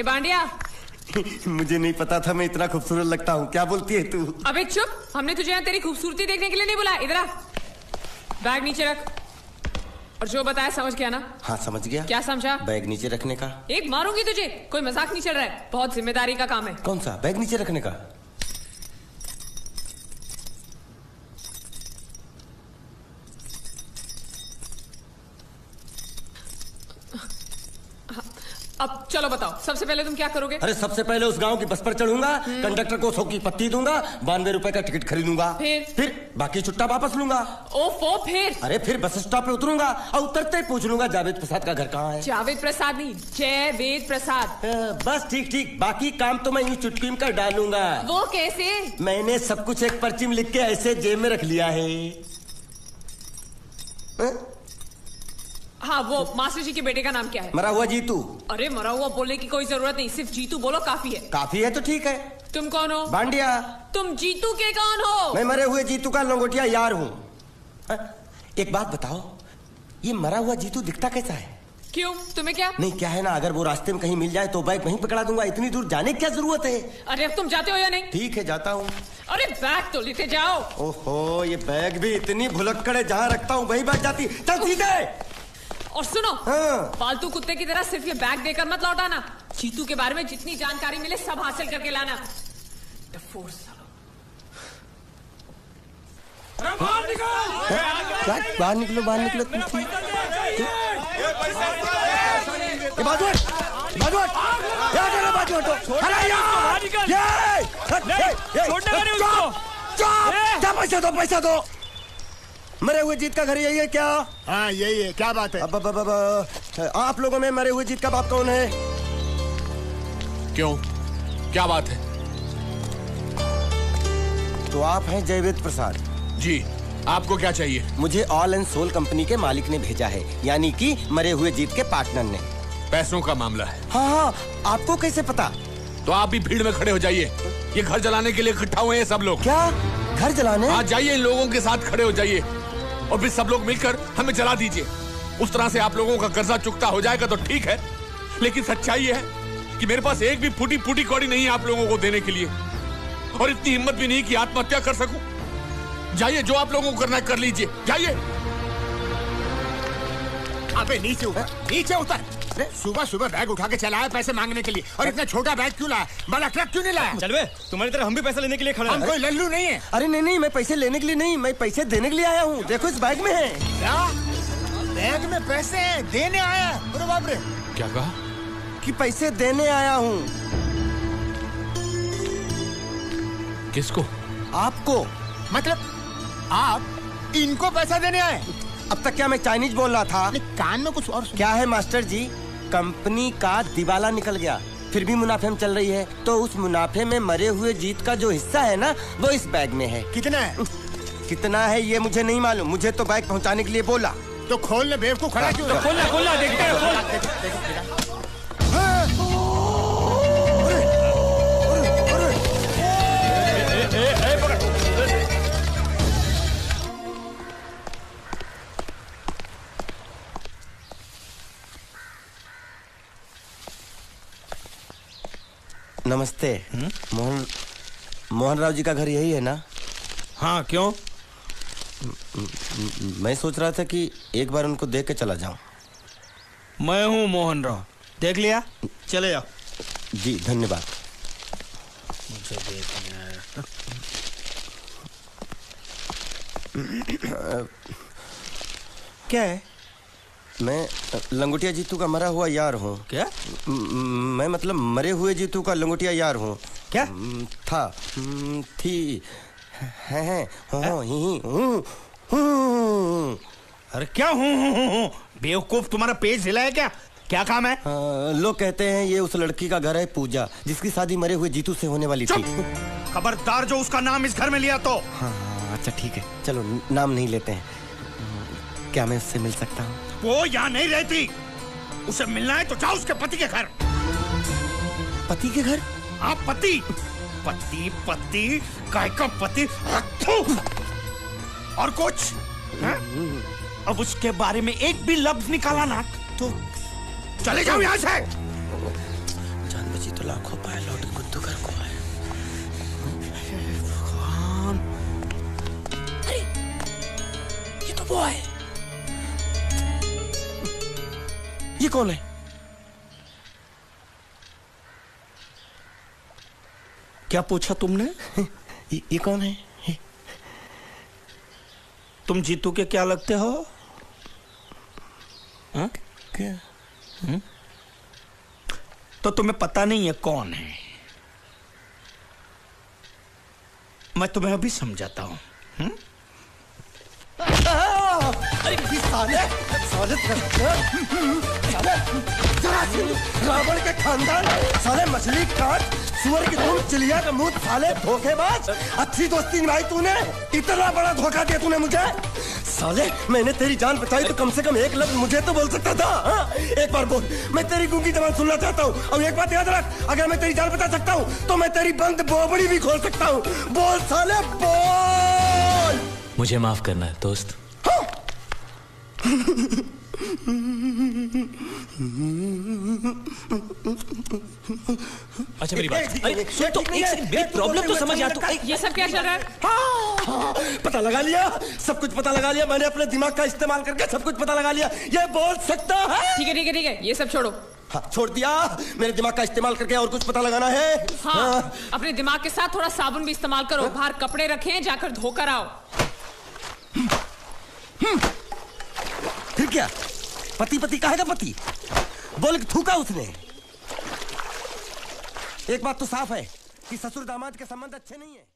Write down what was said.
ए बांडिया। मुझे नहीं पता था मैं इतना खूबसूरत लगता हूँ। क्या बोलती है तू? अबे चुप। हमने तुझे यहाँ तेरी खूबसूरती देखने के लिए नहीं बुलाया। इधर आ। बैग नीचे रख। और जो बताया समझ गया ना? हाँ समझ गया। क्या समझा? बैग नीचे रखने का। एक मारूँगी तुझे। कोई मज़ाक नहीं चल रहा है। बहुत ज़िम्मेदारी का काम है। कौन सा? बैग नीचे रखने का? अब चलो बताओ सबसे पहले तुम क्या करोगे? अरे सबसे पहले उस गाँव की बस पर चढ़ूँगा कंडक्टर को सौ की पत्ती दूँगा बानवे रुपए का टिकट खरीदूँगा। फिर? फिर बाकी छुट्टा वापस लूँगा। ओफो फिर? अरे फिर बस स्टॉप पे उतरूँगा और उतरते ही पूछ लूँगा जावेद प्रसाद का घर कहाँ है? जावेद प्रसाद नहीं जय वेद प्रसाद बस ठीक ठीक बाकी काम तो मैं यूँ चुटकी में कर डालूँगा। वो कैसे? मैंने सब कुछ एक पर्ची में लिख के ऐसे जेब में रख लिया है? हाँ वो मास्टर जी के बेटे का नाम क्या है? मरा हुआ जीतू। अरे मरा हुआ बोलने की कोई ज़रूरत नहीं सिर्फ़ जीतू बोलो काफ़ी है। काफ़ी है तो ठीक है। तुम कौन हो? बांडिया। तुम जीतू के कौन हो? मैं मरे हुए जीतू का लंगोटिया यार हूँ। एक बात बताओ ये मरा हुआ जीतू दिखता कैसा है? क्यों? तुम्हें क्या? नहीं क्या है ना अगर वो रास्ते में कहीं मिल जाए तो बैग वहीं पकड़ा दूँगा इतनी दूर जाने की क्या ज़रूरत है? अरे अब तुम जाते हो या नहीं? ठीक है जाता हूँ। अरे बैग तो लेते जाओ। ओहो ये बैग भी इतनी भुलक्कड़ है जहाँ रखता हूँ वही बैग जाती। चल ठीक है और सुनो हाँ। पालतू कुत्ते की तरह सिर्फ़ ये बैग देकर मत लौटाना। जीतू के बारे में जितनी जानकारी मिले सब हासिल करके लाना। बाहर निकलो। बाहर निकलो ए! क्या पैसा दो पैसा दो। मरे हुए जीत का घर यही है क्या? हाँ यही है। क्या बात है? अब, अब, अब, अब, आप लोगों में मरे हुए जीत का बाप कौन है? क्यों? क्या बात है? तो आप हैं जयवेद प्रसाद। जी आपको क्या चाहिए? मुझे ऑल एंड सोल कंपनी के मालिक ने भेजा है यानी कि मरे हुए जीत के पार्टनर ने। पैसों का मामला है। हाँ हाँ आपको कैसे पता? तो आप भी भीड़ में खड़े हो जाइए। ये घर जलाने के लिए इकट्ठा हुए हैं सब लोग। क्या? घर जलाने? आज जाइए इन लोगों के साथ खड़े हो जाइए। और फिर सब लोग मिलकर हमें जला दीजिए। उस तरह से आप लोगों का कर्जा चुकता हो जाएगा तो ठीक है। लेकिन सच्चाई है कि मेरे पास एक भी फूटी फूटी कौड़ी नहीं है आप लोगों को देने के लिए। और इतनी हिम्मत भी नहीं कि आत्महत्या कर सकूँ। जाइए, जो आप लोगों को करना कर लीजिए। जाइए। अबे नीचे उतर नीचे उतर। सुबह सुबह बैग उठा के चला है पैसे मांगने के लिए और इतना छोटा बैग क्यों लाया? बड़ा ट्रक क्यों नहीं लाया? चलवे तुम्हारी तरह हम भी पैसा लेने के लिए खड़े हम हैं कोई लल्लू नहीं है। अरे नहीं नहीं मैं पैसे लेने के लिए नहीं मैं पैसे देने के लिए आया हूँ। देखो इस बैग में है। बैग में पैसे हैं देने आया अरे बाप रे। क्या कहा? कि पैसे देने आया हूँ। किसको? आपको। मतलब आप इनको पैसा देने आए? अब तक क्या मैं चाइनीज़ बोल रहा था? कान में कुछ और क्या है मास्टर जी? कंपनी का दिवाला निकल गया फिर भी मुनाफे में चल रही है तो उस मुनाफे में मरे हुए जीत का जो हिस्सा है ना वो इस बैग में है कितना है कितना है ये मुझे नहीं मालूम मुझे तो बैग पहुँचाने के लिए बोला तो खोल ले बेवकूफ़ खड़ा क्यों है? खोलना खोलना देखते हैं नमस्ते। मोहन मोहन राव जी का घर यही है ना? हाँ क्यों? मैं सोच रहा था कि एक बार उनको देख के चला जाऊँ। मैं हूँ मोहन राव देख लिया? चले जाओ। जी धन्यवाद। क्या है? मैं लंगोटिया जीतू का मरा हुआ यार हूँ। क्या? म- मतलब मरे हुए जीतू का लंगोटिया यार हूँ। क्या? था। थी। है है। हो ही ही हूँ। हूँ अरे क्या हूँ हूँ हूँ हूँ? बेवकूफ़ तुम्हारा पेज हिला है क्या? क्या काम है? लोग कहते हैं ये उस लड़की का घर है पूजा जिसकी शादी मरे हुए जीतू से होने वाली थी। खबरदार जो उसका नाम इस घर में लिया तो। हाँ हाँ, अच्छा ठीक है। चलो नाम नहीं लेते हैं। क्या मैं उससे मिल सकता हूँ? वो यहाँ नहीं रहती। उसे मिलना है तो जाओ उसके पति के घर। पति के घर? आप पति। पति पति काय का पति और कुछ? हैं? अब उसके बारे में एक भी लफ्ज निकाला ना तो चले जाओ यहाँ से। जान बची तो लाखों पाए लौट के गुद्दू घर को आए। अरे ये तो वो है। कौन है क्या पूछा तुमने? ये, ये कौन है? तुम जीतू के क्या लगते हो? हाँ? क्या? हुँ? तो तुम्हें पता नहीं है कौन है। मैं तुम्हें अभी समझाता हूँ। हम्म? रावण के खानदान, साले मछली काट, सुअर की तुम चिड़िया का मुँह साले धोखेबाज, अच्छी दोस्ती निभाई तूने, इतना बड़ा धोखा दिया तूने मुझे। साले, मैंने तेरी जान बचाई तो कम से कम एक लफ्ज मुझे तो बोल सकता था हाँ? एक बार बोल, मैं तेरी गूँगी जबान सुनना चाहता हूँ, और एक बात याद रख, अगर मैं तेरी जान बचा सकता हूँ तो मैं तेरी बंद बोबड़ी भी खोल सकता हूँ। बोल, साले, बोल! मुझे माफ़ करना है दोस्त। अच्छा मेरी बात अरे सुन तो एक- सेकंड मेरी प्रॉब्लम तो समझ आ तू ये सब क्या चल रहा है? हाँ, हाँ, पता लगा लिया? सब कुछ पता लगा लिया? मैंने अपने दिमाग का इस्तेमाल करके सब कुछ पता लगा लिया। ये बोल सकता है? ठीक है ठीक है ठीक है ये सब छोड़ो। हाँ, छोड़ दिया। मेरे दिमाग का इस्तेमाल करके और कुछ पता लगाना है। हाँ हाँ। अपने दिमाग के साथ थोड़ा साबुन भी इस्तेमाल करो। बाहर कपड़े रखें जाकर धोकर आओ। फिर क्या? पति पति कहेगा पति? बोल थूका उसने। एक बात तो साफ़ है कि ससुर दामाद के संबंध अच्छे नहीं है।